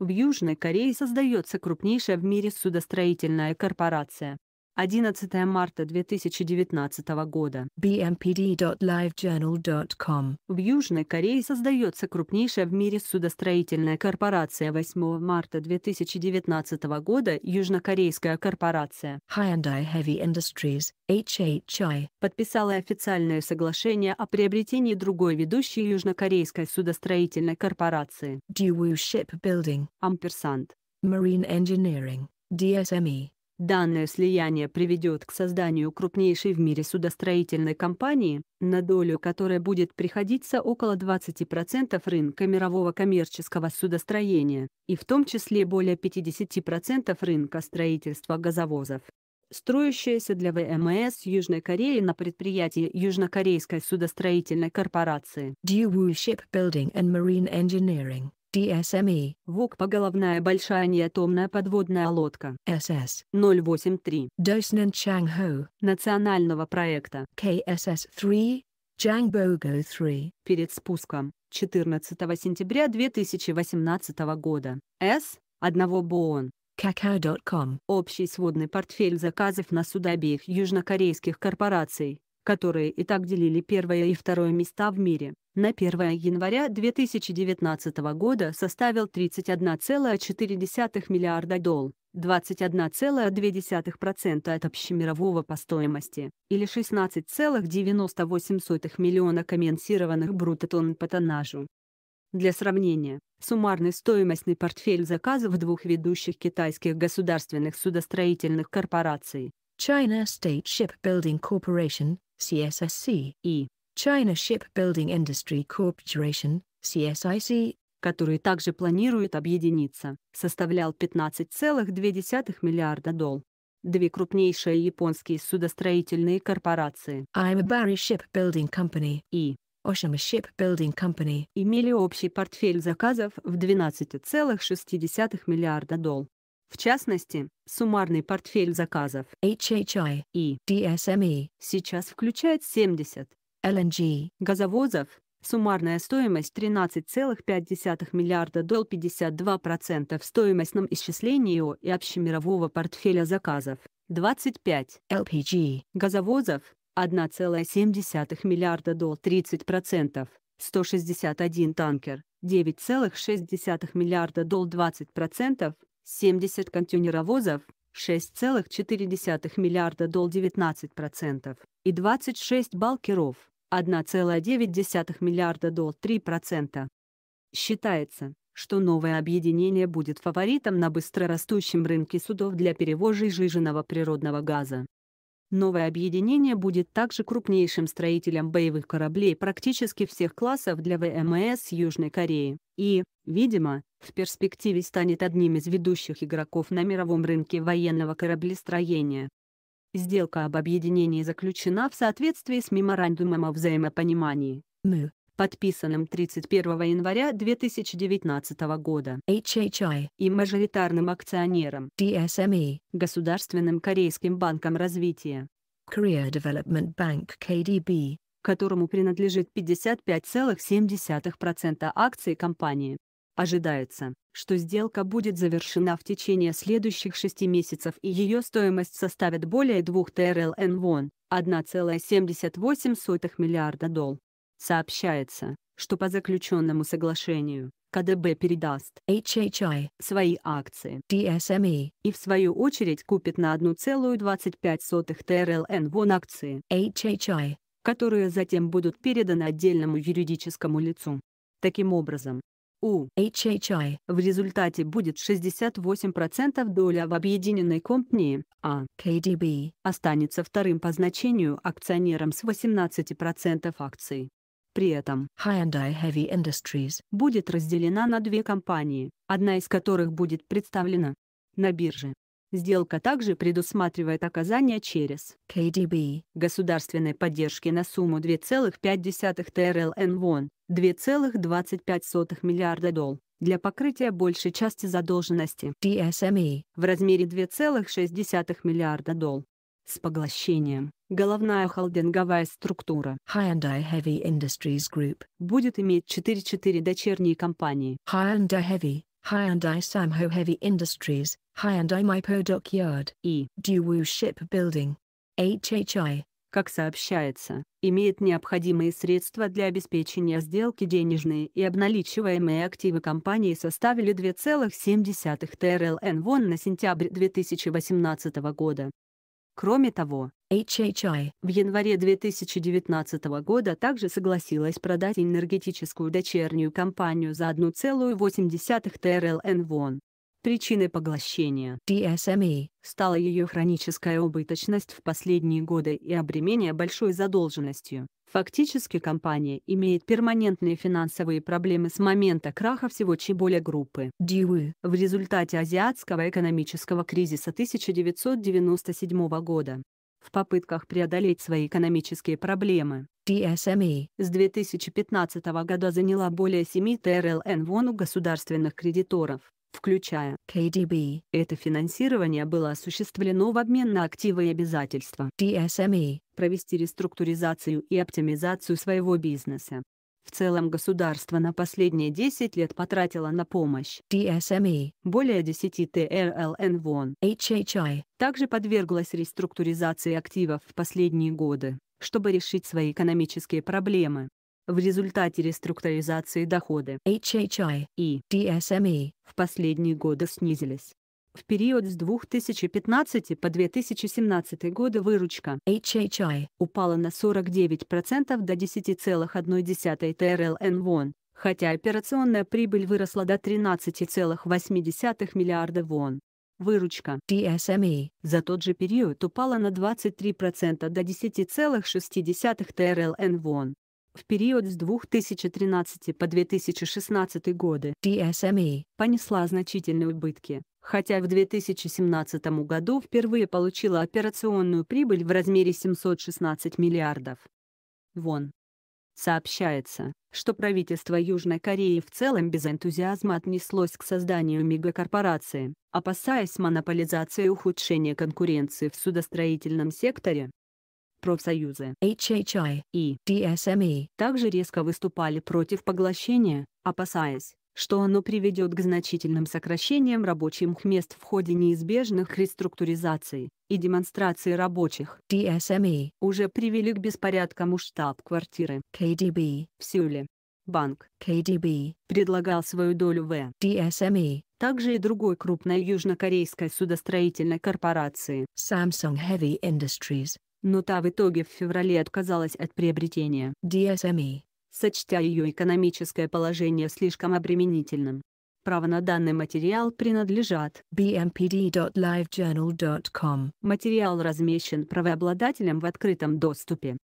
В Южной Корее создается крупнейшая в мире судостроительная корпорация. 11 марта 2019 года. bmpd.livejournal.com В Южной Корее создается крупнейшая в мире судостроительная корпорация. 8 марта 2019 года Южнокорейская корпорация. Hyundai Heavy Industries, HHI, подписала официальное соглашение о приобретении другой ведущей южнокорейской судостроительной корпорации. Daewoo Shipbuilding, Амперсанд. Marine Engineering, DSME, Данное слияние приведет к созданию крупнейшей в мире судостроительной компании, на долю которой будет приходиться около 20% рынка мирового коммерческого судостроения, и в том числе более 50% рынка строительства газовозов. Строящаяся для ВМС Южной Кореи на предприятии Южнокорейской судостроительной корпорации. Daewoo Shipbuilding and Marine Engineering, DSME, ВОК поголовная большая неатомная подводная лодка SS, 083 Dosnan Changho, национального проекта KSS-3, Jangbogo 3, перед спуском 14 сентября 2018 года. С. Одного БООН. Kakao.com, Общий сводный портфель заказов на суда обеих южнокорейских корпораций, которые и так делили первое и второе места в мире, на 1 января 2019 года составил 31,4 миллиарда долларов. 21,2% от общемирового по стоимости, или 16,98 миллиона компенсированных брутто-тонн по тоннажу. Для сравнения, суммарный стоимостный портфель заказов двух ведущих китайских государственных судостроительных корпораций China State Shipbuilding Corporation, CSSC, и China Shipbuilding Industry Corporation, CSIC, которые также планируют объединиться, составлял 15,2 миллиарда долларов. Две крупнейшие японские судостроительные корпорации Imabari Shipbuilding Company, и Oshima Shipbuilding Company, имели общий портфель заказов в 12,6 миллиарда долларов. В частности, суммарный портфель заказов HHI, и DSME, сейчас включает 70 LNG, газовозов, суммарная стоимость 13,5 миллиарда долларов 52% в стоимостном исчислении ООО и общемирового портфеля заказов, 25 LPG, газовозов, 1,7 миллиарда долларов 30%, 161 танкер, 9,6 миллиарда долларов 20%, 70 контейнеровозов, 6,4 миллиарда долларов 19%, и 26 балкеров, 1,9 миллиарда долларов 3%. Считается, что новое объединение будет фаворитом на быстрорастущем рынке судов для перевоза жиженного природного газа. Новое объединение будет также крупнейшим строителем боевых кораблей практически всех классов для ВМС Южной Кореи и, видимо, в перспективе станет одним из ведущих игроков на мировом рынке военного кораблестроения. Сделка об объединении заключена в соответствии с меморандумом о взаимопонимании, MU, подписанным 31 января 2019 года, HHI, и мажоритарным акционером, DSME, Государственным Корейским банком развития, Korea Development Bank KDB, которому принадлежит 55,7% акций компании. Ожидается, что сделка будет завершена в течение следующих шести месяцев и ее стоимость составит более 2 ТРЛН вон, 1,78 миллиарда долларов. Сообщается, что по заключенному соглашению, КДБ передаст HHI, свои акции DSME, и в свою очередь купит на 1,25 ТРЛН вон акции, HHI, которые затем будут переданы отдельному юридическому лицу. Таким образом, у HHI, в результате будет 68% доля в объединенной компании, а KDB, останется вторым по значению акционером с 18% акций. При этом Hyundai Heavy Industries, будет разделена на две компании, одна из которых будет представлена на бирже. Сделка также предусматривает оказание через KDB, государственной поддержки на сумму 2,5 ТРЛН вон, 2,25 миллиарда долларов, для покрытия большей части задолженности DSME, в размере 2,6 миллиарда долларов. С поглощением, головная холдинговая структура Hyundai Heavy Industries Group, будет иметь 4-4 дочерние компании. Hyundai Heavy, Hyundai Samho Heavy Industries, Hyundai Mipo Dockyard, и, Daewoo Shipbuilding. HHI. Как сообщается, имеет необходимые средства для обеспечения сделки денежные и обналичиваемые активы компании составили 2,7 ТРЛН вон на сентябрь 2018 года. Кроме того, HHI. в январе 2019 года также согласилась продать энергетическую дочернюю компанию за 1,8 ТРЛН вон. Причиной поглощения DSME. стала ее хроническая убыточность в последние годы и обремение большой задолженностью. Фактически компания имеет перманентные финансовые проблемы с момента краха всего Чеболя группы. Daewoo. В результате азиатского экономического кризиса 1997 года. В попытках преодолеть свои экономические проблемы, DSME. с 2015 года заняла более 7 ТРЛН вон у государственных кредиторов, включая KDB. это финансирование было осуществлено в обмен на активы и обязательства DSME. провести реструктуризацию и оптимизацию своего бизнеса. В целом государство на последние 10 лет потратило на помощь DSME. более 10 ТРЛН вон. HHI. Также подверглась реструктуризации активов в последние годы, чтобы решить свои экономические проблемы. В результате реструктуризации доходы HHI. и DSME. в последние годы снизились. В период с 2015 по 2017 годы выручка HHI. упала на 49% до 10,1 ТРЛН вон, хотя операционная прибыль выросла до 13,8 миллиарда вон. Выручка DSME. за тот же период упала на 23% до 10,6 ТРЛН вон. В период с 2013 по 2016 годы DSME. понесла значительные убытки, хотя в 2017 году впервые получила операционную прибыль в размере 716 миллиардов вон. Сообщается, что правительство Южной Кореи в целом без энтузиазма отнеслось к созданию мегакорпорации, опасаясь монополизации и ухудшения конкуренции в судостроительном секторе. Профсоюзы HHI. и DSME. также резко выступали против поглощения, опасаясь, что оно приведет к значительным сокращениям рабочих мест в ходе неизбежных реструктуризаций и демонстрации рабочих, DSME. уже привели к беспорядкам у штаб-квартиры KDB. в Сеуле. Банк KDB. предлагал свою долю в DSME. также и другой крупной южнокорейской судостроительной корпорации, Samsung Heavy Industries. Но та в итоге в феврале отказалась от приобретения, DSME. сочтя ее экономическое положение слишком обременительным. Право на данный материал принадлежат. bmpd.livejournal.com. Материал размещен правообладателем в открытом доступе.